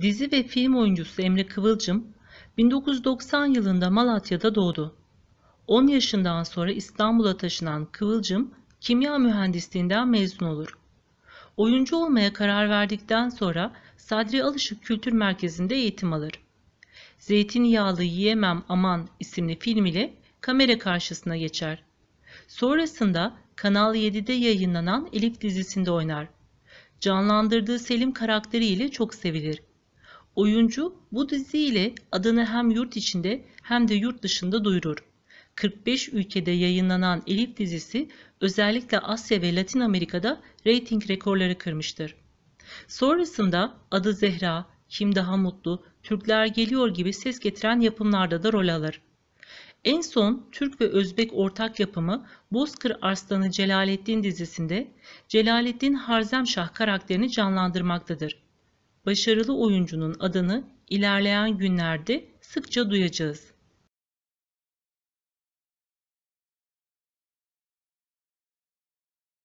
Dizi ve film oyuncusu Emre Kıvılcım 1990 yılında Malatya'da doğdu. 10 yaşından sonra İstanbul'a taşınan Kıvılcım kimya mühendisliğinden mezun olur. Oyuncu olmaya karar verdikten sonra Sadri Alışık Kültür Merkezi'nde eğitim alır. Zeytinyağlı Yiyemem Aman isimli film ile kamera karşısına geçer. Sonrasında Kanal 7'de yayınlanan Elif dizisinde oynar. Canlandırdığı Selim karakteriyle çok sevilir. Oyuncu bu diziyle adını hem yurt içinde hem de yurt dışında duyurur. 45 ülkede yayınlanan Elif dizisi özellikle Asya ve Latin Amerika'da reyting rekorları kırmıştır. Sonrasında adı Zehra, Kim Daha Mutlu, Türkler Geliyor gibi ses getiren yapımlarda da rol alır. En son Türk ve Özbek ortak yapımı Bozkır Arslanı Celalettin dizisinde Celalettin Harzemşah karakterini canlandırmaktadır. Başarılı oyuncunun adını ilerleyen günlerde sıkça duyacağız.